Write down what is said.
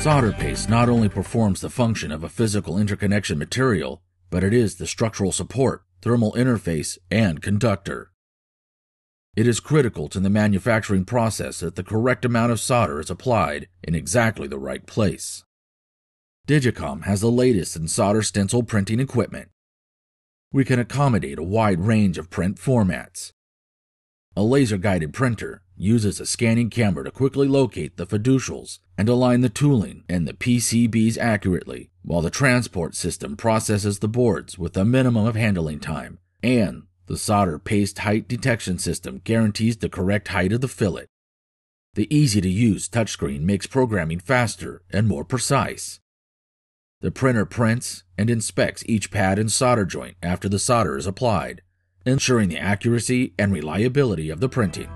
Solder paste not only performs the function of a physical interconnection material, but it is the structural support, thermal interface, and conductor. It is critical to the manufacturing process that the correct amount of solder is applied in exactly the right place. Digicom has the latest in solder stencil printing equipment. We can accommodate a wide range of print formats. A laser guided printer uses a scanning camera to quickly locate the fiducials and align the tooling and the PCBs accurately, while the transport system processes the boards with a minimum of handling time and the solder paste height detection system guarantees the correct height of the fillet. The easy to use touchscreen makes programming faster and more precise. The printer prints and inspects each pad and solder joint after the solder is applied, ensuring the accuracy and reliability of the printing.